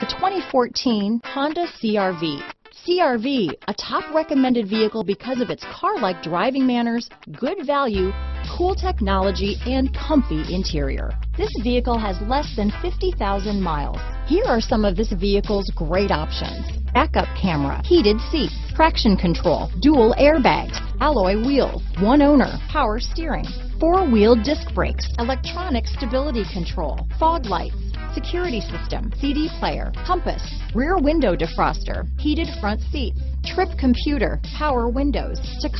The 2014 Honda CRV. CRV, a top recommended vehicle because of its car-like driving manners, good value, cool technology, and comfy interior. This vehicle has less than 50,000 miles. Here are some of this vehicle's great options. Backup camera, heated seats, traction control, dual airbags, alloy wheels, one owner, power steering, four-wheel disc brakes, electronic stability control, fog lights, security system, CD player, compass, rear window defroster, heated front seats, trip computer, power windows, tachometer,